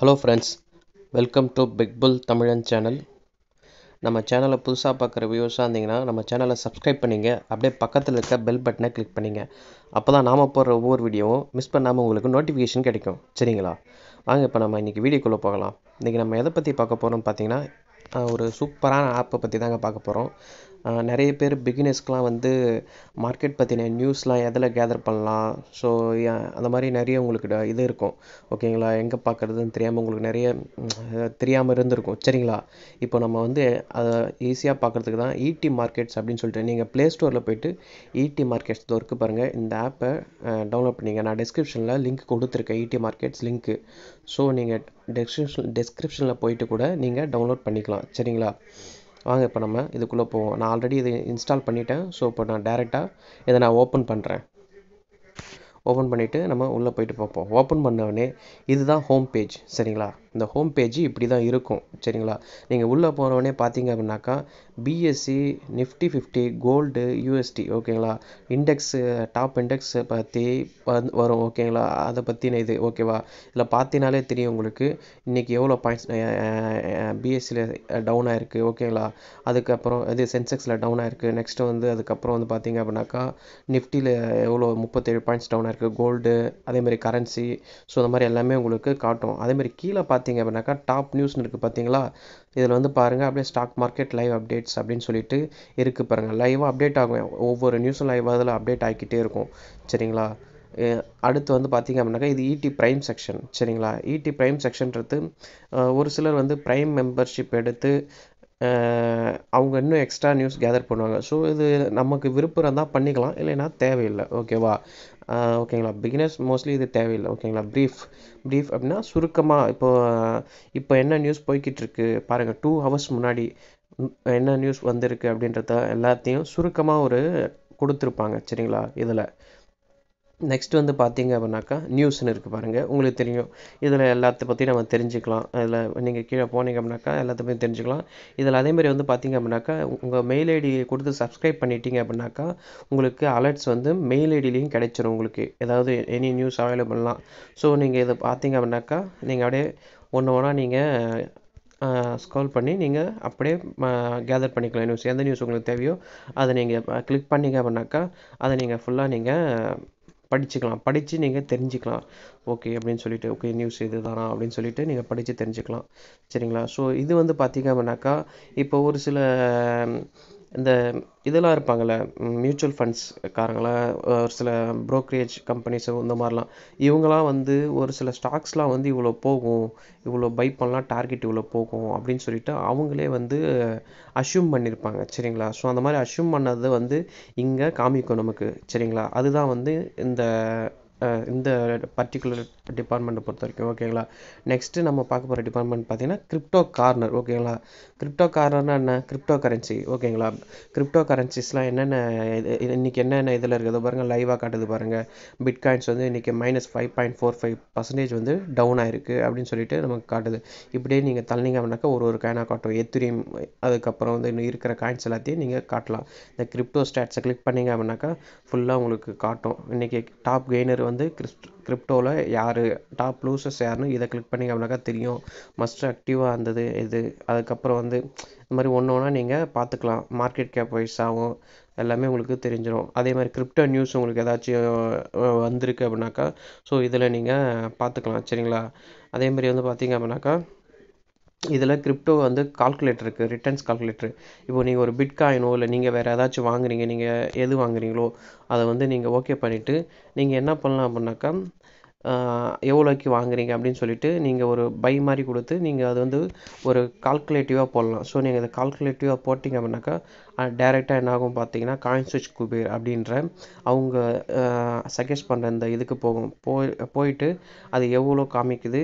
Hello friends welcome to big bull Tamizhan channel நம்ம சேனலை புதுசாக பார்க்குற வியூஸாக இருந்தீங்கன்னா நம்ம சேனலை சப்ஸ்கிரைப் பண்ணிங்க. அப்படியே பக்கத்தில் இருக்க பெல் பட்டனை கிளிக் பண்ணிங்க. அப்போ தான் நாம் போடுற ஒவ்வொரு வீடியோவும் மிஸ் பண்ணாமல் உங்களுக்கு நோட்டிஃபிகேஷன் கிடைக்கும். சரிங்களா? வாங்க இப்போ நம்ம இன்றைக்கி வீடியோக்குள்ளே போகலாம். இன்றைக்கி நம்ம எதை பற்றி பார்க்க போகிறோம்னு பார்த்தீங்கன்னா ஒரு சூப்பரான ஆப்பை பற்றி தாங்க பார்க்க போகிறோம் நிறைய பேர் பிகினர்ஸ்க்கெலாம் வந்து மார்க்கெட் பற்றின நியூஸ்லாம் எதில் கேதர் பண்ணலாம். ஸோ அந்த மாதிரி நிறைய உங்களுக்கு ட- இது இருக்கும். ஓகேங்களா எங்கே பார்க்குறதுன்னு தெரியாமல் உங்களுக்கு நிறைய தெரியாமல் இருந்திருக்கும். சரிங்களா? இப்போ நம்ம வந்து அதை ஈஸியாக பார்க்குறதுக்கு தான் ஈடி மார்க்கெட்ஸ் அப்படின்னு சொல்லிட்டு நீங்கள் ப்ளே ஸ்டோரில் போயிட்டு ஈடி மார்க்கெட்ஸ் இருக்கு பாருங்கள் இந்த ஆப்பை டவுன்லோட் பண்ணிங்க. நான் டிஸ்கிரிப்ஷனில் லிங்க் கொடுத்துருக்கேன் ஈடி மார்க்கெட்ஸ் லிங்க்கு ஸோ நீங்கள் டெஸ்கிரிப்ஷன் டெஸ்கிரிப்ஷனில் போயிட்டு கூட நீங்கள் டவுன்லோட் பண்ணிக்கலாம். சரிங்களா? வாங்க இப்போ நம்ம இதுக்குள்ளே போவோம். நான் ஆல்ரெடி இதை இன்ஸ்டால் பண்ணிவிட்டேன் ஸோ இப்போ நான் டேரெக்டாக இதை நான் ஓப்பன் பண்ணுறேன் ஓப்பன் பண்ணிவிட்டு நம்ம உள்ளே போயிட்டு பார்ப்போம். ஓப்பன் பண்ணவொடனே இதுதான் ஹோம் பேஜ் சரிங்களா? இந்த ஹோம் பேஜ் இப்படி தான் இருக்கும் சரிங்களா? நீங்கள் உள்ளே போனவொடனே பார்த்தீங்க அப்படின்னாக்கா BSE Nifty fifty gold USD ஓகேங்களா? இண்டெக்ஸு டாப் இண்டெக்ஸை பற்றி வரும் ஓகேங்களா? அதை பற்றின இது ஓகேவா? இதில் பார்த்தீங்கனாலே தெரியும் உங்களுக்கு. இன்றைக்கி எவ்வளோ பாயிண்ட்ஸ் பிஎஸ்சியில் டவுன் ஆயிருக்கு ஓகேங்களா? அதுக்கப்புறம் இது சென்செக்ஸில் டவுன் ஆயிருக்கு. நெக்ஸ்ட்டு வந்து அதுக்கப்புறம் வந்து பார்த்தீங்க அப்படின்னாக்கா நிஃப்டியில் எவ்வளோ? முப்பத்தேழு பாயிண்ட்ஸ் டவுன் ஆயிருக்கு. கோல்டு அதேமாதிரி கரன்சி ஸோ இந்த மாதிரி எல்லாமே உங்களுக்கு காட்டும். அதேமாதிரி கீழே பார்த்தீங்க அப்படின்னாக்கா டாப் நியூஸ்னு இருக்குது பார்த்தீங்களா? இதில் வந்து பாருங்கள் அப்படியே ஸ்டாக் மார்க்கெட் லைவ் அப்டேட்ஸ் அப்படின்னு சொல்லிட்டு இருக்குது பாருங்கள் லைவாக அப்டேட் ஆகும். ஒவ்வொரு நியூஸும் லைவாக அதில் அப்டேட் ஆகிக்கிட்டே இருக்கும். சரிங்களா? அடுத்து வந்து பார்த்தீங்க அப்படின்னாக்கா இது இடி ப்ரைம் செக்ஷன் சரிங்களா? இடி ப்ரைம் செக்ஷன்றது ஒரு சிலர் வந்து ப்ரைம் மெம்பர்ஷிப் எடுத்து அவங்க இன்னும் எக்ஸ்ட்ரா நியூஸ் கேதர் பண்ணுவாங்க. ஸோ இது நமக்கு விருப்பம் இருந்தால் பண்ணிக்கலாம். இல்லைன்னா தேவையில்லை. ஓகேவா ஓகேங்களா. பிகினர்ஸ் மோஸ்ட்லி இது தேவையில்லை. ஓகேங்களா. ப்ரீஃப் ப்ரீஃப் அப்படின்னா சுருக்கமாக இப்போ இப்போ என்ன நியூஸ் போய்கிட்டு இருக்கு பாருங்கள் டூ ஹவர்ஸ் முன்னாடி என்ன நியூஸ் வந்திருக்கு அப்படின்றத எல்லாத்தையும் சுருக்கமாக ஒரு கொடுத்துருப்பாங்க. சரிங்களா. இதில். நெக்ஸ்ட் வந்து பார்த்தீங்க அப்படின்னாக்கா நியூஸ்னு இருக்குது பாருங்கள் உங்களுக்கு தெரியும். இதில் எல்லாத்த பற்றி நம்ம தெரிஞ்சுக்கலாம். அதில் நீங்கள் கீழே போனீங்க அப்படின்னாக்கா எல்லாத்த பற்றி தெரிஞ்சுக்கலாம். இதில் அதேமாதிரி வந்து பார்த்தீங்க அப்படின்னாக்கா உங்கள் மெயில் ஐடி கொடுத்து சப்ஸ்கிரைப் பண்ணிட்டீங்க அப்படின்னாக்கா உங்களுக்கு அலர்ட்ஸ் வந்து மெயில் ஐடிலையும் கிடைச்சிரும் உங்களுக்கு. ஏதாவது எனி நியூஸ் அவைலபிள்லாம் ஸோ நீங்கள் இதை பார்த்தீங்க அப்படின்னாக்கா நீங்கள் அப்படியே ஒன்று ஒன்றா நீங்கள் ஸ்க்ரோல் பண்ணி நீங்கள் அப்படியே கேதர் பண்ணிக்கலாம். நியூஸ் எந்த நியூஸ் உங்களுக்கு தேவையோ அதை நீங்கள் கிளிக் பண்ணீங்க அப்படின்னாக்கா அதை நீங்கள் ஃபுல்லாக நீங்கள் படிச்சுக்கலாம். படித்து நீங்கள் தெரிஞ்சுக்கலாம். ஓகே அப்படின்னு சொல்லிட்டு ஓகே நியூஸ் இது தானா அப்படின்னு சொல்லிட்டு நீங்கள் படித்து தெரிஞ்சுக்கலாம். சரிங்களா? ஸோ இது வந்து பார்த்தீங்க அப்படின்னாக்கா இப்போ ஒரு சில இந்த இதெல்லாம் இருப்பாங்கள்ல மியூச்சுவல் ஃபண்ட்ஸ் காரங்களாம் ஒரு சில ப்ரோக்கரேஜ் கம்பெனிஸ் இந்த மாதிரிலாம். இவங்களாம் வந்து ஒரு சில ஸ்டாக்ஸ்லாம் வந்து இவ்வளோ போகும் இவ்வளோ பை பண்ணலாம் டார்கெட் இவ்வளோ போகும் அப்படின்னு சொல்லிட்டு அவங்களே வந்து அஷ்யூம் பண்ணியிருப்பாங்க சரிங்களா? ஸோ அந்த மாதிரி அஷ்யூம் பண்ணது வந்து இங்கே காமிக்கும் நமக்கு சரிங்களா? அதுதான் வந்து இந்த இந்த பர்டிகுலர் டிபார்ட்மெண்ட்டை பொறுத்த வரைக்கும் ஓகேங்களா நெக்ஸ்ட்டு நம்ம பார்க்க போகிற டிபார்ட்மெண்ட் பார்த்தீங்கன்னா கிரிப்டோ கார்னர் ஓகேங்களா கிரிப்டோ கார்னர்னா என்ன? கிரிப்டோ கரன்சி ஓகேங்களா கிரிப்டோ கரன்சிஸ்லாம் என்னென்ன இது இன்றைக்கி என்னென்ன இதில் இருக்குது? பாருங்கள் லைவாக காட்டுது பாருங்கள் பிட்காயின்ஸ் வந்து இன்றைக்கி minus five point four five percentage வந்து டவுன் ஆயிருக்கு அப்படின்னு சொல்லிட்டு நமக்கு காட்டுது. இப்படியே நீங்கள் தள்ளிங்க அப்படின்னாக்கா ஒரு ஒரு காயினாக காட்டும். எத்திரியும் அதுக்கப்புறம் வந்து இன்னும் இருக்கிற காயின்ஸ் எல்லாத்தையும் நீங்கள் காட்டலாம். இந்த கிரிப்டோ ஸ்டாட்ஸை கிளிக் பண்ணீங்க அப்படின்னாக்கா ஃபுல்லாக உங்களுக்கு காட்டும். இன்றைக்கி டாப் கெய்னர் வந்து கிரிப்டோவில் யார் டாப் லூசர்ஸ் யாருன்னு இதை கிளிக் பண்ணி அப்படின்னாக்கா தெரியும். மஸ்ட் ஆக்டிவாக இருந்தது இது. அதுக்கப்புறம் வந்து இந்த மாதிரி ஒன்று ஒன்றா நீங்கள் பார்த்துக்கலாம். மார்க்கெட் கேப் வைஸ் ஆகும் எல்லாமே உங்களுக்கு தெரிஞ்சிடும் அதே மாதிரி கிரிப்டோ நியூஸ் உங்களுக்கு ஏதாச்சும் வந்திருக்கு அப்படின்னாக்கா ஸோ இதில் நீங்கள் பார்த்துக்கலாம். சரிங்களா? அதே மாதிரி வந்து பார்த்தீங்க அப்படின்னாக்கா இதில் கிரிப்டோ வந்து கால்குலேட்டர் இருக்குது ரிட்டர்ன்ஸ் கால்குலேட்டர் இப்போ நீங்கள் ஒரு பிட்காயினோ இல்லை நீங்கள் வேறு ஏதாச்சும் வாங்குறீங்க நீங்கள் எது வாங்குறீங்களோ அதை வந்து நீங்கள் ஓகே பண்ணிவிட்டு நீங்கள் என்ன பண்ணலாம் அப்படின்னாக்கா எவ்வளோக்கு வாங்குறீங்க அப்படின்னு சொல்லிட்டு நீங்கள் ஒரு பை மாதிரி கொடுத்து நீங்கள் அது வந்து ஒரு கால்குலேட்டிவாக போடலாம். ஸோ நீங்கள் அதை கால்குலேட்டிவாக போட்டிங்க அப்படின்னாக்கா டேரெக்டாக என்னாகும் பார்த்தீங்கன்னா காயின் சுவிட்ச் குபேர் அப்படின்ற அவங்க சஜஸ்ட் பண்ணுற இந்த இதுக்கு போகும். போய் போயிட்டு அது எவ்வளோ காமிக்குது?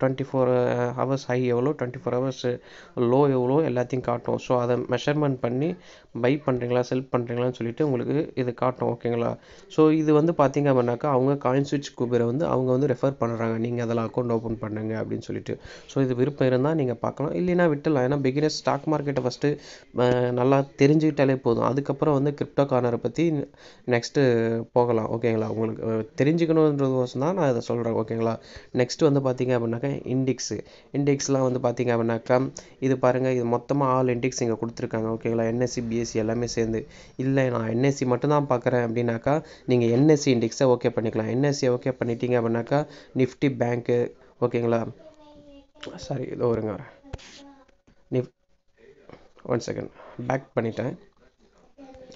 டுவெண்ட்டி ஃபோர் ஹவர்ஸ் ஹை எவ்வளோ? டுவெண்ட்டி ஃபோர் ஹவர்ஸ் லோ எவ்வளோ? எல்லாத்தையும் காட்டும் ஸோ அதை மெஷர்மெண்ட் பண்ணி பை பண்ணுறீங்களா செல் பண்ணுறீங்களான்னு சொல்லிட்டு உங்களுக்கு இது காட்டும் ஓகேங்களா ஸோ இது வந்து பார்த்தீங்க அப்படின்னாக்கா அவங்க காயின் ஸ்விட்ச் குபேரை வந்து அவங்க வந்து ரெஃபர் பண்ணுறாங்க நீங்கள் அதில் அக்கௌண்ட் ஓப்பன் பண்ணுங்க அப்படின்னு சொல்லிட்டு. ஸோ இது விருப்பம் இருந்தால் நீங்கள் பார்க்கலாம். இல்லைன்னா விட்டுலாம் ஏன்னா பிகினஸ் ஸ்டாக் மார்க்கெட்டை ஃபஸ்ட்டு நல்லா தெரிஞ்சுக்கிட்டாலே போதும். அதுக்கப்புறம் வந்து கிரிப்டோ கார்னரை பற்றி நெக்ஸ்ட்டு போகலாம். ஓகேங்களா உங்களுக்கு அஹ், தெரிஞ்சுக்கணுன்றதுக்கோசம் தான் நான் இதை சொல்கிறேன் ஓகேங்களா நெக்ஸ்ட்டு வந்து பார்த்தீங்க அப்படின்னாக்கா இண்டெக்ஸு இண்டெக்ஸ்லாம் வந்து பார்த்தீங்க அப்படின்னாக்கா இது பாருங்கள் இது மொத்தமாக ஆல் இண்டெக்ஸ் இங்கே கொடுத்துருக்காங்க. ஓகேங்களா என்எஸ்சி பிஎஸ்சி எல்லாமே சேர்ந்து. இல்லை நான் என்எஸ்சி மட்டும்தான் பார்க்குறேன் அப்படின்னாக்கா நீங்கள் என்எஸ்சி இண்டெக்ஸை ஓகே பண்ணிக்கலாம். என்எஸ்சி ஓகே பண்ணிட்டீங்க அப்படின்னாக்கா நிஃப்டி பேங்க்கு ஓகேங்களா சாரி இதோ வருங்க. வரேன் நிஃப் ஒன் செகண்ட் பேக் பண்ணிட்டேன்.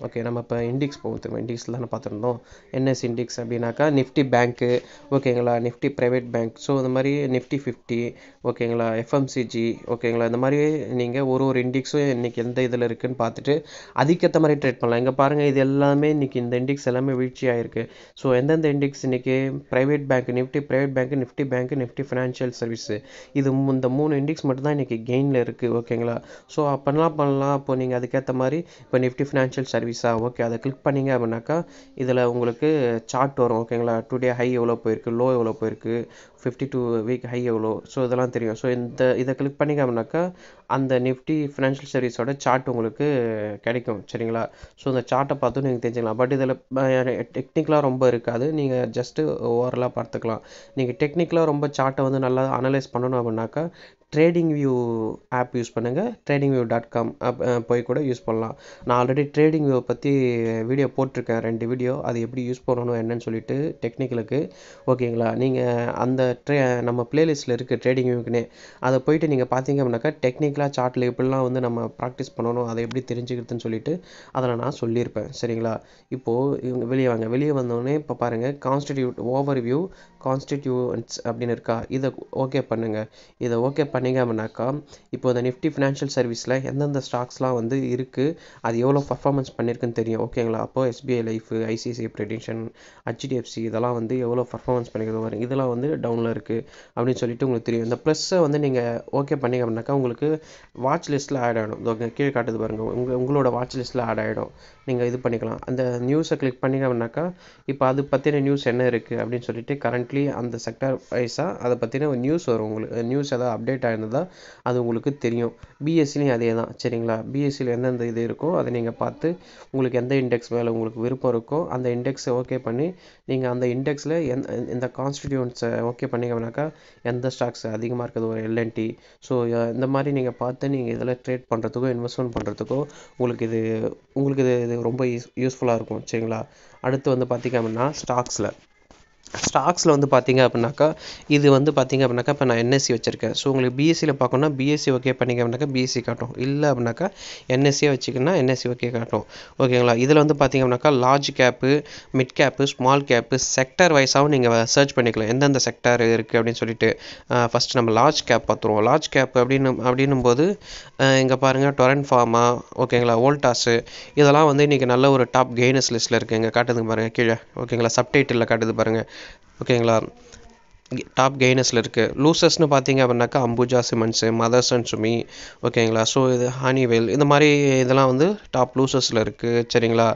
ஓகே நம்ம இப்போ இண்டெக்ஸ் போகும் திரும்ப இண்டெக்ஸில் தானே பார்த்துருந்தோம். என்எஸ் இண்டெக்ஸ் அப்படின்னாக்கா நிஃப்டி பேங்க்கு ஓகேங்களா நிஃப்டி ப்ரைவேட் பேங்க் ஸோ இந்த மாதிரி நிஃப்டி ஃபிஃப்டி ஓகேங்களா எஃப்எம்சிஜி ஓகேங்களா இந்த மாதிரி நீங்கள் ஒரு ஒரு இண்டெக்ஸும் இன்றைக்கி எந்த இதில் இருக்குன்னு பார்த்துட்டு அதுக்கேற்ற மாதிரி ட்ரேட் பண்ணலாம். இங்கே பாருங்கள் இது எல்லாமே இன்றைக்கி இந்த இண்டெக்ஸ் எல்லாமே வீழ்ச்சி இருக்குது ஸோ எந்தெந்த இண்டெக்ஸ் இன்றைக்கி private bank Nifty private bank Nifty bank Nifty financial service இது இந்த மூணு இண்டெக்ஸ் மட்டும்தான் இன்றைக்கி கெயினில் இருக்குது ஓகேங்களா ஸோ அப்போலாம் பண்ணலாம்? அப்போ நீங்கள் அதுக்கேற்ற மாதிரி இப்போ நிஃப்டி ஃபினான்ஷியல் சர்வீஸ் ஓகே அதை கிளிக் பண்ணிங்க அப்படின்னாக்கா இதில் உங்களுக்கு சார்ட் வரும் ஓகேங்களா டுடே ஹை எவ்வளோ போயிருக்கு லோ எவ்வளோ போயிருக்கு ஃபிஃப்டி டூ வீக் ஹை எவ்வளோ ஸோ இதெல்லாம் தெரியும். ஸோ இந்த இதை கிளிக் பண்ணிங்க அப்படின்னாக்கா அந்த நிஃப்டி ஃபினான்ஷியல் சர்வீஸோட சார்ட் உங்களுக்கு கிடைக்கும் சரிங்களா? ஸோ இந்த சார்ட்டை பார்த்து நீங்கள் தெரிஞ்சுக்கலாம். பட் இதில் டெக்னிக்கலாக ரொம்ப இருக்காது. நீங்கள் ஜஸ்ட்டு ஓவரலாக பார்த்துக்கலாம். நீங்கள் டெக்னிக்கலாக ரொம்ப சார்ட்டை வந்து நல்லா அனலைஸ் பண்ணணும் அப்படின்னாக்கா ட்ரேடிங் வியூ ஆப் யூஸ் பண்ணுங்கள் ட்ரேடிங் வியூ டாட் காம் போய் கூட யூஸ் பண்ணலாம். நான் ஆல்ரெடி ட்ரேடிங் வியூ பற்றி வீடியோ போட்டிருக்கேன். ரெண்டு வீடியோ அது எப்படி யூஸ் பண்ணணும் என்னன்னு சொல்லிட்டு டெக்னிக்கலுக்கு ஓகேங்களா நீங்கள் அந்த ட்ரே நம்ம பிளேலிஸ்ட்டில் இருக்குது ட்ரேடிங் வியூக்குனே அதை போயிட்டு நீங்கள் பார்த்தீங்க அப்படின்னாக்கா டெக்னிக்கலாக சார்ட்டில் எப்படிலாம் வந்து நம்ம ப்ராக்டிஸ் பண்ணணும் அதை எப்படி தெரிஞ்சுக்கிறதுன்னு சொல்லிட்டு அதில் நான் சொல்லியிருப்பேன். சரிங்களா? இப்போது இவங்க வெளியே வாங்க. வெளியே வந்தோடனே இப்போ பாருங்கள் கான்ஸ்டிடியூட் ஓவர் வியூ கான்ஸ்டிடியூன்ஸ் அப்படின்னு இருக்கா? இதை ஓகே பண்ணுங்கள் இதை ஓகே பண்ணீங்க அப்படின்னாக்கா இப்போ இந்த நிஃப்டி ஃபினான்ஷியல் சர்வீஸில் எந்தெந்த ஸ்டாக்ஸ்லாம் வந்து இருக்குது அது எவ்வளோ பர்ஃபார்மன்ஸ் பண்ணியிருக்குன்னு தெரியும். ஓகேங்களா அப்போது SBI life ICICI prudential HDFC இதெல்லாம் வந்து எவ்வளோ பர்ஃபார்மன்ஸ் பண்ணிக்கிறது வரும் இதெல்லாம் வந்து டவுனில் இருக்குது அப்படின்னு சொல்லிட்டு உங்களுக்கு தெரியும். இந்த ப்ளஸ்ஸை வந்து நீங்கள் ஓகே பண்ணீங்க அப்படின்னாக்கா உங்களுக்கு வாட்ச் லிஸ்ட்டில் ஆட் ஆகிடும் கீழே காட்டுது பாருங்கள் உங்கள் உங்களோட வாட்ச் லிஸ்ட்டில் ஆட் ஆகிடும் நீங்கள் இது பண்ணிக்கலாம். அந்த நியூஸை கிளிக் பண்ணீங்க அப்படின்னாக்கா இப்போ அது பற்றின நியூஸ் என்ன இருக்குது அப்படின்னு சொல்லிட்டு கரண்ட்லி அந்த செக்டர் வைஸாக அதை பற்றின ஒரு நியூஸ் வரும் உங்களுக்கு. நியூஸ் ஏதாவது அப்டேட் ஆயிருந்ததா அது உங்களுக்கு தெரியும். பிஎஸ்சிலையும் அதே தான் சரிங்களா? பிஎஸ்சியில் எந்தெந்த இது இருக்கோ அதை நீங்கள் பார்த்து உங்களுக்கு எந்த இண்டெக்ஸ் மேலே உங்களுக்கு விருப்பம் இருக்கோ அந்த இண்டெக்ஸை ஓகே பண்ணி நீங்கள் அந்த இண்டெக்ஸில் எந்த இந்த கான்ஸ்டிடியூன்ஸை ஓகே பண்ணிங்கனாக்கா அப்படின்னாக்கா எந்த ஸ்டாக்ஸ் அதிகமாக இருக்குது? ஒரு எல்என்டி ஸோ இந்த மாதிரி நீங்கள் பார்த்து நீங்கள் இதில் ட்ரேட் பண்ணுறதுக்கோ இன்வெஸ்ட்மெண்ட் பண்ணுறதுக்கோ உங்களுக்கு இது உங்களுக்கு இது இது ரொம்ப யூஸ் யூஸ்ஃபுல்லாக இருக்கும் சரிங்களா? அடுத்து வந்து பார்த்திங்க அப்படின்னா ஸ்டாக்ஸில் ஸ்டாக்ஸில் வந்து பார்த்தீங்க அப்படின்னாக்கா இது வந்து பார்த்தீங்க அப்படின்னாக்கா இப்போ நான் என்எஸ்சி வச்சுருக்கேன். ஸோ உங்களுக்கு பிஎஸ்சியில் பார்க்கணும்னா பிஎஸ்சி ஓகே பண்ணிங்க அப்படின்னாக்கா பிஎஸ்சி காட்டும். இல்லை அப்படின்னாக்கா என்எஸ்சியை வச்சுக்கணும்னா என்எஸ்சி ஓகே காட்டும். ஓகேங்களா இதில் வந்து பார்த்தீங்க அப்படின்னாக்கா large cap mid cap small cap sector வைஸாகவும் நீங்கள் சர்ச் பண்ணிக்கலாம். எந்தெந்த செக்டர் இருக்குது அப்படின்னு சொல்லிட்டு ஃபஸ்ட் நம்ம லார்ஜ் கேப் பார்த்துருவோம் லார்ஜ் கேப் அப்படின்னு அப்படின்னும் போது இங்கே பாருங்கள் டொரன் ஃபார்மா ஓகேங்களா ஓல்டாஸு இதெல்லாம் வந்து இன்றைக்கி நல்ல ஒரு டாப் கெய்னஸ் லிஸ்ட்டில் இருக்குது இங்கே காட்டுதுங்க பாருங்கள் கீழே. ஓகேங்களா சப்டைட்டில் காட்டுது பாருங்கள் ஓகேங்களா? டாப் கெய்னர்ஸில் இருக்குது லூசஸ்னு பார்த்தீங்க அப்படின்னாக்கா Ambuja cements mothers and Sumi ஓகேங்களா ஸோ இது ஹானிவேல் இந்த மாதிரி இதெல்லாம் வந்து டாப் லூசஸில் இருக்குது சரிங்களா?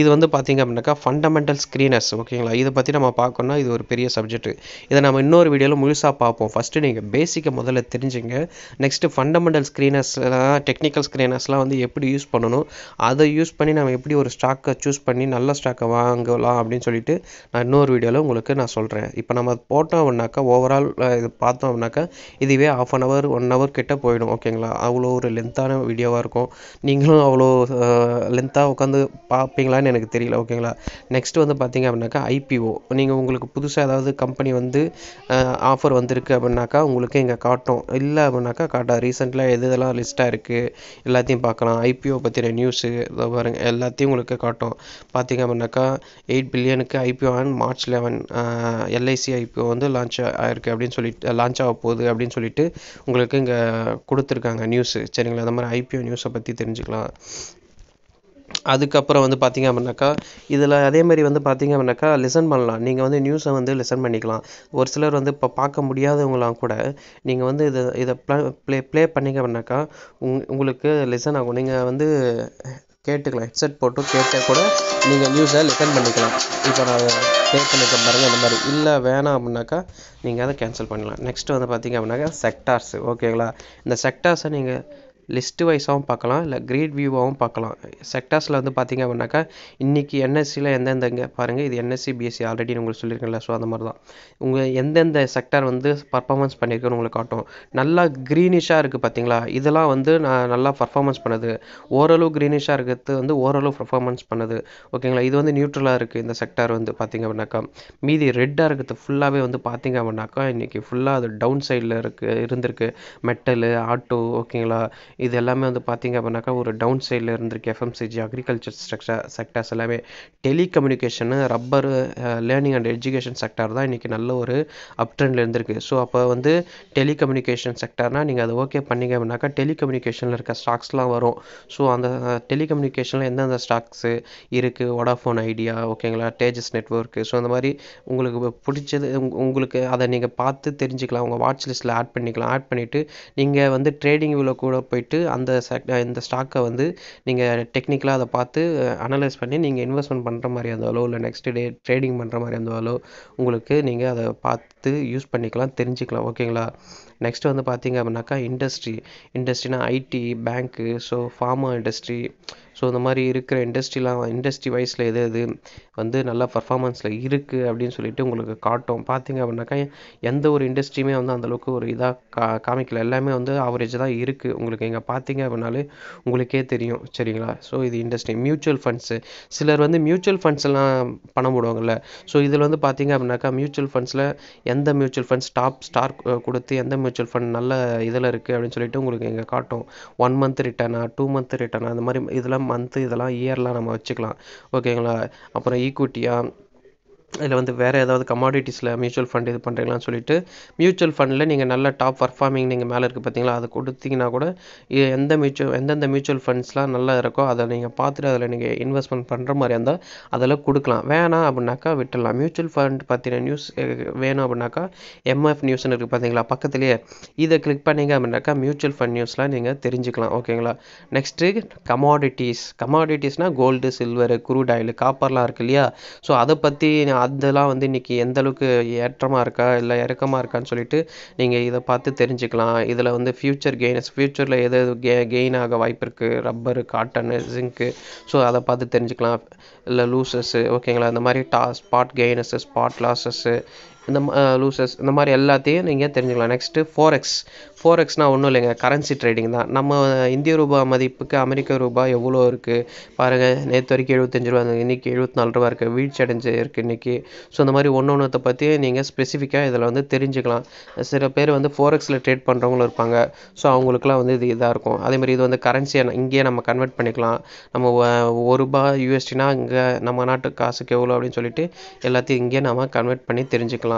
இது வந்து பார்த்தீங்க அப்படின்னாக்கா ஃபண்டமெண்டல் ஸ்க்ரீனர்ஸ் ஓகேங்களா இதை பற்றி நம்ம பார்க்கணும்னா இது ஒரு பெரிய சப்ஜெக்ட் இதை நம்ம இன்னொரு வீடியோவில் முழுசாக பார்ப்போம். ஃபஸ்ட்டு நீங்கள் பேசிக்கை முதல்ல தெரிஞ்சுங்க. நெக்ஸ்ட்டு ஃபண்டமெண்டல் ஸ்க்ரீனர்ஸ்லாம் டெக்னிக்கல் ஸ்க்ரீனர்ஸ்லாம் வந்து எப்படி யூஸ் பண்ணணும்? அதை யூஸ் பண்ணி நம்ம எப்படி ஒரு ஸ்டாக்கை சூஸ் பண்ணி நல்ல ஸ்டாக்கை வாங்கலாம் அப்படின்னு சொல்லிட்டு நான் இன்னொரு வீடியோவில் உங்களுக்கு நான் சொல்கிறேன் இப்போ நம்ம போட்டோம் பண்ணாக்கா ஓவரால் இது பார்த்தோம் அப்படின்னாக்கா இதுவே half an hour one hour கிட்டே போயிடும் ஓகேங்களா அவ்வளோ ஒரு லென்த்தான வீடியோவாக இருக்கும். நீங்களும் அவ்வளோ லென்த்தாக உட்காந்து பார்ப்பீங்களான்னு எனக்கு தெரியல ஓகேங்களா நெக்ஸ்ட் வந்து பார்த்தீங்க அப்படின்னாக்கா ஐபிஓ நீங்கள் உங்களுக்கு புதுசாக ஏதாவது கம்பெனி வந்து ஆஃபர் வந்திருக்கு அப்படின்னாக்கா உங்களுக்கு இங்கே காட்டும். இல்லை அப்படின்னாக்கா காட்டா. ரீசெண்டாக எது இதெல்லாம் லிஸ்ட்டாக இருக்குது எல்லாத்தையும் பார்க்கலாம். ஐபிஓ பற்றின நியூஸு இதை பாருங்கள் எல்லாத்தையும் உங்களுக்கு காட்டும். பார்த்தீங்க அப்படின்னாக்கா eight பில்லியனுக்கு IPO on March eleven LIC IPO வந்து லான்ச் ஆயிருக்கு அப்படின்னு சொல்லிட்டு லான்ச் ஆக போகுது அப்படின்னு சொல்லிட்டு உங்களுக்கு இங்கே கொடுத்துருக்காங்க நியூஸு சரிங்களா? அந்த மாதிரி ஐபிஓ நியூஸை பற்றி தெரிஞ்சுக்கலாம். அதுக்கப்புறம் வந்து பார்த்தீங்க அப்படின்னாக்கா இதில் அதே மாதிரி வந்து பார்த்தீங்க அப்படின்னாக்கா லிசன் பண்ணலாம். நீங்கள் வந்து நியூஸை வந்து லிசன் பண்ணிக்கலாம். ஒரு சிலர் வந்து இப்போ பார்க்க முடியாதவங்களாம் கூட நீங்கள் வந்து இதை இதை ப்ளே ப்ளே பண்ணிங்க அப்படின்னாக்கா உங் உங்களுக்கு லிசன் ஆகும். நீங்கள் வந்து கேட்டுக்கலாம். ஹெட்செட் போட்டு கேட்டால் கூட நீங்கள் நியூஸை லிசன் பண்ணிக்கலாம். இப்போ நான் ப்ளே பண்ணியிருக்கேன் பாருங்கள் இந்த மாதிரி. இல்லை வேணாம் அப்படின்னாக்கா நீங்கள் அதை கேன்சல் பண்ணலாம் நெக்ஸ்ட்டு வந்து பார்த்தீங்க அப்படின்னாக்கா செக்டார்ஸ் ஓகேங்களா இந்த செக்டார்ஸை நீங்கள் லிஸ்ட்டு வைஸாகவும் பார்க்கலாம் இல்லை கிரேட் வியூவாகவும் பார்க்கலாம். செக்டார்ஸில் வந்து பார்த்தீங்க அப்படின்னாக்கா இன்றைக்கி என்எஸ்சியில் எந்தெந்தங்க பாருங்கள் இது என்எஸ்சி பிஎஸ்சி ஆல்ரெடி உங்களுக்கு சொல்லியிருக்கேன்ல ஸோ அந்த மாதிரி தான் உங்கள் எந்தெந்த செக்டார் வந்து பர்ஃபார்மன்ஸ் பண்ணியிருக்குன்னு உங்களுக்கு காட்டும். நல்லா க்ரீனிஷாக இருக்குது பார்த்தீங்களா? இதெல்லாம் வந்து நான் நல்லா பர்ஃபார்மன்ஸ் பண்ணுது. ஓரளவு க்ரீனிஷாக இருக்கிறது வந்து ஓரளவு பர்ஃபார்மன்ஸ் பண்ணுது. ஓகேங்களா? இது வந்து நியூட்ரலாக இருக்குது இந்த செக்டார் வந்து பார்த்தீங்க அப்படின்னாக்கா. மீதி ரெட்டாக இருக்கிறது ஃபுல்லாகவே வந்து பார்த்திங்க அப்படின்னாக்கா இன்றைக்கி ஃபுல்லாக அது டவுன் சைடில் இருக்குது இருந்திருக்கு. மெட்டலு ஆட்டோ ஓகேங்களா? இது எல்லாமே வந்து பார்த்தீங்க அப்படின்னாக்கா ஒரு டவுன் சைடில் இருந்திருக்கு. எஃப்எம்சிஜி அக்ரிகல்ச்சர் ஸ்ட்ரக்சர் செக்டர்ஸ் எல்லாமே. Telecommunication rubber learning and education sector தான் இன்றைக்கி நல்ல ஒரு அப் ட்ரெண்டில் இருந்திருக்கு. ஸோ அப்போ வந்து டெலிகம்யூனிகேஷன் செக்டர்னால் நீங்கள் அதை ஓகே பண்ணீங்க அப்படின்னாக்கா டெலிகம்யூனிகேஷனில் இருக்க ஸ்டாக்ஸ்லாம் வரும். ஸோ அந்த uh, டெலிகம்யூனிகேஷனில் எந்தெந்த ஸ்டாக்ஸு இருக்குது ஒடாஃபோன் ஐடியா ஓகேங்களா டேஜஸ் நெட்ஒர்க்கு ஸோ அந்த மாதிரி உங்களுக்கு பிடிச்சது உங்களுக்கு அதை நீங்கள் பார்த்து தெரிஞ்சுக்கலாம். உங்கள் வாட்ச் லிஸ்ட்டில் ஆட் பண்ணிக்கலாம். ஆட் பண்ணிவிட்டு நீங்கள் வந்து ட்ரேடிங் வியூவில் கூட போயிட்டு அந்த செக் இந்த ஸ்டாக்கை வந்து நீங்கள் டெக்னிக்கலாக அதை பார்த்து அனலைஸ் பண்ணி நீங்கள் இன்வெஸ்ட்மெண்ட் பண்ணுற மாதிரி இருந்தாலோ இல்லை நெக்ஸ்ட் டே ட்ரேடிங் பண்ணுற மாதிரி இருந்தாலோ உங்களுக்கு நீங்கள் அதை பார்த்து யூஸ் பண்ணிக்கலாம் தெரிஞ்சுக்கலாம். ஓகேங்களா நெக்ஸ்ட் வந்து பார்த்தீங்க அப்படின்னாக்கா industry இண்டஸ்ட்ரினா IT bank so pharma industry so இந்த மாதிரி இருக்கிற இண்டஸ்ட்ரிலாம் இண்டஸ்ட்ரி வைஸில் எது எது வந்து நல்லா பர்ஃபார்மன்ஸில் இருக்குது அப்படின்னு சொல்லிட்டு உங்களுக்கு காட்டும். பார்த்தீங்க அப்படின்னாக்கா எந்த ஒரு இண்டஸ்ட்ரியுமே வந்து அந்தளவுக்கு ஒரு இதாக கா காமிக்கல. எல்லாமே வந்து ஆவரேஜ் தான் இருக்குது உங்களுக்கு இங்கே பார்த்தீங்க அப்படின்னாலே உங்களுக்கே தெரியும். சரிங்களா? ஸோ இது இண்டஸ்ட்ரி மியூச்சுவல் ஃபண்ட்ஸு சிலர் வந்து மியூச்சுவல் ஃபண்ட்ஸ்லாம் பணம் போடுவாங்கள்ல ஸோ இதில் வந்து பார்த்தீங்க அப்படின்னாக்கா மியூச்சுவல் ஃபண்ட்ஸில் எந்த மியூச்சுவல் ஃபண்ட்ஸ் டாப் ஸ்டார் கொடுத்து எந்த மியூச்சுவல் ஃபண்ட் நல்ல இதில் இருக்குது அப்படின்னு சொல்லிட்டு உங்களுக்கு இங்கே காட்டும். ஒன் மந்த் ரிட்டர்னா டூ மந்த் ரிட்டர்னா அந்த மாதிரி இதெல்லாம் மந்த்து இதெல்லாம் இயர்லாம் நம்ம வச்சுக்கலாம். ஓகேங்களா அப்புறம் e ஈக்குவிட்டியாக இதில் வந்து வேறு ஏதாவது கமாடிட்டிஸில் மியூச்சுவல் ஃபண்ட் இது பண்ணுறீங்களான்னு சொல்லிட்டு மியூச்சுவல் ஃபண்டில் நீங்கள் நல்ல டாப் பர்ஃபார்மிங் நீங்கள் மேலே இருக்குது பார்த்தீங்களா அதை கொடுத்தீங்கன்னா கூட எந்த மியூச்சுவல் எந்தெந்த மியூச்சுவல் ஃபண்ட்ஸ்லாம் நல்லா இருக்கோ அதை நீங்கள் பார்த்துட்டு அதில் நீங்கள் இன்வெஸ்ட்மெண்ட் பண்ணுற மாதிரி இருந்தால் அதெல்லாம் கொடுக்கலாம். வேணாம் அப்படின்னாக்கா விட்டுடலாம். மியூச்சுவல் ஃபண்ட் பற்றின நியூஸ் வேணும் அப்படின்னாக்கா எம்எஃப் நியூஸ்னு இருக்குது பார்த்தீங்களா பக்கத்துலேயே. இதை கிளிக் பண்ணிங்க அப்படின்னாக்கா மியூச்சுவல் ஃபண்ட் நியூஸ்லாம் நீங்கள் தெரிஞ்சுக்கலாம். ஓகேங்களா? நெக்ஸ்ட்டு கமாடிட்டிஸ் கமாடிட்டிஸ்னால் கோல்டு சில்வரு குரூட் ஆயில் காப்பர்லாம் இருக்கு இல்லையா? ஸோ அதை பற்றி அதெல்லாம் வந்து இன்றைக்கி எந்தளவுக்கு ஏற்றமாக இருக்கா இல்லை இறக்கமாக இருக்கான்னு சொல்லிட்டு நீங்கள் இதை பார்த்து தெரிஞ்சுக்கலாம். இதில் வந்து ஃப்யூச்சர் கெயின்ஸ் ஃப்யூச்சரில் எது எது கெ கெயின் ஆக வாய்ப்பு இருக்குது ரப்பரு காட்டனு ஜிங்க்கு ஸோ அதை பார்த்து தெரிஞ்சுக்கலாம். இல்லை லூசஸ்ஸு ஓகேங்களா இந்த மாதிரி டா ஸ்பாட் கெயினஸ்ஸு ஸ்பாட் லாஸஸ்ஸு இந்த லூசஸ் இந்த மாதிரி எல்லாத்தையும் நீங்கள் தெரிஞ்சுக்கலாம். நெக்ஸ்ட்டு ஃபோரெக்ஸ் ஃபோரெக்ஸ்னால் ஒன்றும் இல்லைங்க. கரன்சி ட்ரேடிங் தான். நம்ம இந்திய ரூபா மதிப்புக்கு அமெரிக்க ரூபா எவ்வளோ இருக்குது பாருங்கள் நேற்று வரைக்கும் எழுபத்தஞ்சு ரூபா இருந்தது. இன்றைக்கி எழுபத்தி நாலு ரூபா இருக்குது வீழ்ச்சி அடைஞ்சு இருக்குது இன்றைக்கி ஸோ இந்த மாதிரி ஒன்று ஒன்றத்தை பற்றி நீங்கள் ஸ்பெசிஃபிக்காக இதில் வந்து தெரிஞ்சுக்கலாம். சில பேர் வந்து ஃபோரெக்ஸில் ட்ரேட் பண்ணுறவங்களும் இருப்பாங்க. ஸோ அவங்களுக்குலாம் வந்து இது இதாக இருக்கும். அதேமாதிரி இது வந்து கரன்சியை இங்கேயே நம்ம கன்வெர்ட் பண்ணிக்கலாம். நம்ம ஒரு ரூபா யூஎஸ்டினா இங்கே நம்ம நாட்டு காசுக்கு எவ்வளோ அப்படின்னு சொல்லிட்டு எல்லாத்தையும் இங்கேயே நம்ம கன்வெர்ட் பண்ணி தெரிஞ்சுக்கலாம்.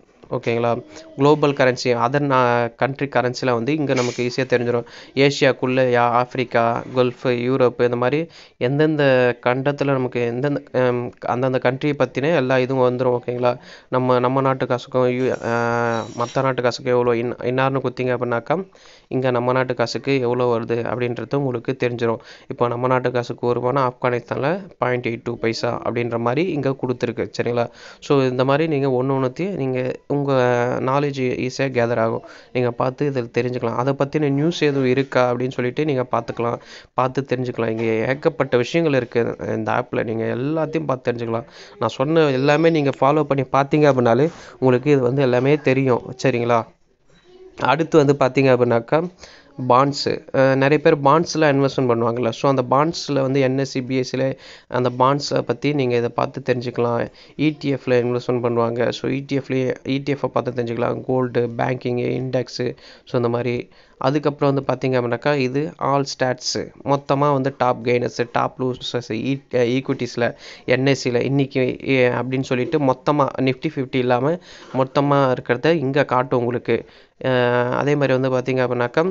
ஓகேங்களா? குளோபல் கரன்சி அதர் கண்ட்ரி கரன்சிலாம் வந்து இங்கே நமக்கு ஈஸியாக தெரிஞ்சிடும் ஏஷியாக்குள்ளே யா ஆஃப்ரிக்கா கல்ஃபு யூரோப்பு இந்த மாதிரி எந்தெந்த கண்டத்தில் நமக்கு எந்தெந்த அந்தந்த கண்ட்ரியை பற்றின எல்லா இதுவும் வந்துடும் ஓகேங்களா? நம்ம நம்ம நாட்டு காசுக்கும் யூ மற்ற நாட்டு காசுக்கும் எவ்வளோ இன் இன்னார்னு குத்திங்க அப்படின்னாக்கா இங்கே நம்ம நாட்டு காசுக்கு எவ்வளோ வருது அப்படின்றது உங்களுக்கு தெரிஞ்சிடும் இப்போ நம்ம நாட்டு காசுக்கு ஒரு ரூபானா ஆப்கானிஸ்தானில் பாயிண்ட் எயிட் டூ பைசா அப்படின்ற மாதிரி இங்கே கொடுத்துருக்கு சரிங்களா? ஸோ இந்த மாதிரி நீங்கள் ஒன்று ஒன்றுத்தையும் நீங்கள் உங்கள் நாலேஜ் ஈஸியாக கேதர் ஆகும். நீங்கள் பார்த்து இதில் தெரிஞ்சுக்கலாம். அதை பற்றின நியூஸ் எதுவும் இருக்கா அப்படின்னு சொல்லிட்டு நீங்கள் பார்த்துக்கலாம். பார்த்து தெரிஞ்சுக்கலாம். இங்கே ஏகப்பட்ட விஷயங்கள் இருக்குது இந்த ஆப்பில் நீங்கள் எல்லாத்தையும் பார்த்து தெரிஞ்சுக்கலாம். நான் சொன்ன எல்லாமே நீங்கள் ஃபாலோ பண்ணி பார்த்தீங்க அப்படின்னாலே உங்களுக்கு இது வந்து எல்லாமே தெரியும். சரிங்களா? அடுத்து வந்து பார்த்தீங்க அப்படின்னாக்கா பாண்ட்ஸு நிறைய பேர் பாண்ட்ஸில் இன்வெஸ்ட்மெண்ட் பண்ணுவாங்கள்ல ஸோ அந்த பாண்ட்ஸில் வந்து என்எஸ்சி பிஎஸ்சியில் அந்த பாண்ட்ஸை பற்றி நீங்கள் இதை பார்த்து தெரிஞ்சுக்கலாம். இடிஎஃப்பில் இன்வெஸ்ட்மெண்ட் பண்ணுவாங்க. ஸோ இடிஎஃப்லேயே இடிஎஃப்பை பார்த்து தெரிஞ்சுக்கலாம். கோல்டு பேங்கிங்கு இண்டெக்ஸு ஸோ இந்த மாதிரி. அதுக்கப்புறம் வந்து பார்த்தீங்க அப்படின்னாக்கா இது ஆல் ஸ்டாட்ஸு மொத்தமாக வந்து டாப் கெய்னர்ஸு டாப் லூசர்ஸ் ஈக்விட்டிஸில் என்எஸ்சியில் இன்றைக்கி அப்படின்னு சொல்லிட்டு மொத்தமாக நிஃப்டி ஃபிஃப்டி இல்லாமல் மொத்தமாக இருக்கிறத இங்கே காட்டும் உங்களுக்கு. அதே மாதிரி வந்து பார்த்தீங்க அப்படின்னாக்கா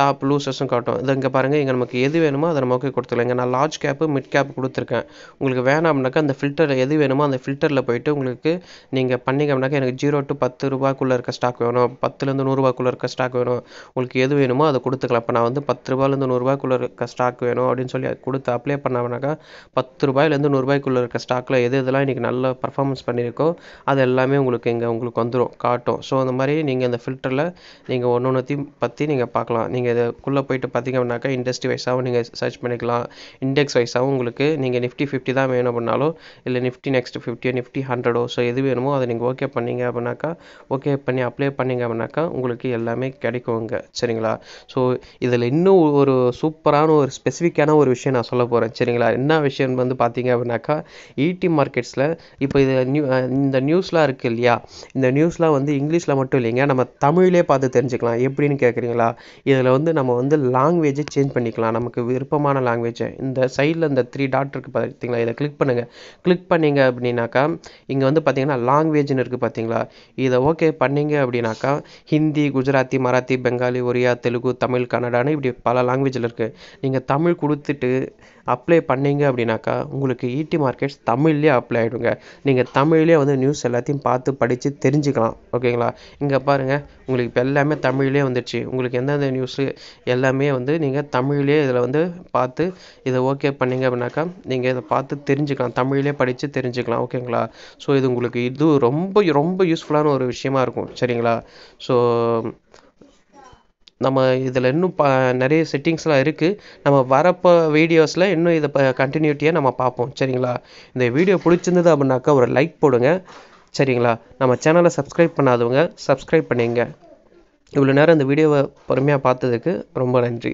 டாப் லூசஸும் காட்டும். இது இங்கே பாருங்கள் இங்கே நமக்கு எது வேணுமோ அதை நம்ம ஓகே கொடுத்துக்கலாம் இங்கே நான் லார்ஜ் கேப்பு மிட் கேப் கொடுத்துருக்கேன். உங்களுக்கு வேணாம்னாக்கா அந்த ஃபில்டரில் எது வேணுமோ அந்த ஃபில்டரில் போயிட்டு உங்களுக்கு நீங்கள் பண்ணிங்க அப்படின்னாக்கா எனக்கு ஜீரோ டு பத்து ரூபாய்க்குள்ளே இருக்க ஸ்டாக் வேணும். பத்துலேருந்து நூறுரூவாக்குள்ளே இருக்க ஸ்டாக் வேணும். உங்களுக்கு எது வேணுமோ அதை கொடுத்துக்கலாம். இப்போ நான் வந்து பத்து ரூபாயிலேருந்து நூறுரூவாக்குள்ளே இருக்க ஸ்டாக் வேணும் அப்படின்னு சொல்லி கொடுத்து அப்ளை பண்ணாமனாக்கா பத்து ரூபாயிலேருந்து நூறுரூபாய்க்குள்ளே இருக்க ஸ்டாக்கில் எது எதெல்லாம் இன்றைக்கி நல்ல பர்ஃபார்மன்ஸ் பண்ணியிருக்கோ அது எல்லாமே உங்களுக்கு இங்கே உங்களுக்கு வந்துடும் காட்டும். ஸோ அந்த மாதிரி நீங்கள் அந்த ஃபில்டரில் நீங்கள் ஒன்று ஒன்றுத்தையும் பற்றி நீங்கள் பார்க்கலாம். நீங்கள் நீங்கள் இதுக்குள்ளே போயிட்டு பார்த்தீங்க அப்படின்னாக்கா இண்டஸ்ட்ரி வைஸாகவும் நீங்கள் சர்ச் பண்ணிக்கலாம். இண்டெக்ஸ் வைஸாகவும் உங்களுக்கு நீங்கள் நிஃப்டி ஃபிஃப்டி தான் வேணும் அப்படின்னாலும் இல்லை நிஃப்டி நெக்ஸ்ட் ஃபிஃப்டியோ நிஃப்டி ஹண்ட்ரடோ ஸோ எது வேணுமோ அதை நீங்கள் ஓகே பண்ணீங்க அப்படின்னாக்கா ஓகே பண்ணி அப்ளை பண்ணீங்க அப்படின்னாக்கா உங்களுக்கு எல்லாமே கிடைக்குங்க. சரிங்களா? ஸோ இதில் இன்னும் ஒரு சூப்பரான ஒரு ஸ்பெசிஃபிக்கான ஒரு விஷயம் நான் சொல்ல போகிறேன் சரிங்களா? என்ன விஷயம் வந்து பார்த்தீங்க அப்படின்னாக்கா ஈடி மார்க்கெட்ஸில் இப்போ இது நியூ இந்த நியூஸ்லாம் இருக்குது இல்லையா? இந்த நியூஸ்லாம் வந்து இங்கிலீஷில் மட்டும் இல்லைங்க. நம்ம தமிழ்லேயே பார்த்து தெரிஞ்சுக்கலாம். எப்படின்னு கேட்குறீங்களா? இதில் வந்து நம்ம வந்து லாங்குவேஜை சேஞ்ச் பண்ணிக்கலாம். நமக்கு விருப்பமான லாங்குவேஜை இந்த சைடில் இந்த த்ரீ டாட் இருக்குது பார்த்தீங்களா இதை கிளிக் பண்ணுங்கள் கிளிக் பண்ணிங்க அப்படின்னாக்கா இங்கே வந்து பார்த்தீங்கன்னா லாங்குவேஜ்னு இருக்குது பார்த்தீங்களா இதை ஓகே பண்ணீங்க அப்படின்னாக்கா ஹிந்தி குஜராத்தி மராத்தி பெங்காலி ஒரியா தெலுங்கு தமிழ் கன்னடான்னு இப்படி பல லாங்குவேஜில் இருக்குது நீங்கள் தமிழ் கொடுத்துட்டு அப்ளை பண்ணீங்க அப்படின்னாக்கா உங்களுக்கு ஈடி மார்க்கெட்ஸ் தமிழ்லேயே அப்ளை ஆகிடுங்க நீங்கள் தமிழ்லேயே வந்து நியூஸ் எல்லாத்தையும் பார்த்து படித்து தெரிஞ்சுக்கலாம். ஓகேங்களா இங்கே பாருங்கள் உங்களுக்கு இப்போ எல்லாமே தமிழ்லேயே வந்துடுச்சு உங்களுக்கு எந்தெந்த நியூஸு எல்லாமே வந்து நீங்கள் தமிழ்லேயே இதில் வந்து பார்த்து இதை ஓகே பண்ணிங்க அப்படின்னாக்கா நீங்கள் இதை பார்த்து தெரிஞ்சுக்கலாம். தமிழ்லேயே படித்து தெரிஞ்சுக்கலாம் ஓகேங்களா ஸோ இது உங்களுக்கு இது ரொம்ப ரொம்ப யூஸ்ஃபுல்லான ஒரு விஷயமா இருக்கும். சரிங்களா? ஸோ நம்ம இதில் இன்னும் ப நிறைய செட்டிங்ஸ்லாம் இருக்குது நம்ம வரப்போ வீடியோஸில் இன்னும் இதை ப கண்டினியூட்டியாக நம்ம பார்ப்போம். சரிங்களா? இந்த வீடியோ பிடிச்சிருந்தது அப்படின்னாக்கா ஒரு லைக் போடுங்க. சரிங்களா? நம்ம சேனலை சப்ஸ்கிரைப் பண்ணாதவங்க சப்ஸ்கிரைப் பண்ணிங்க. இவ்வளோ நேரம் இந்த வீடியோவை பொறுமையாக பார்த்ததுக்கு ரொம்ப நன்றி.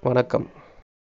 வணக்கம்.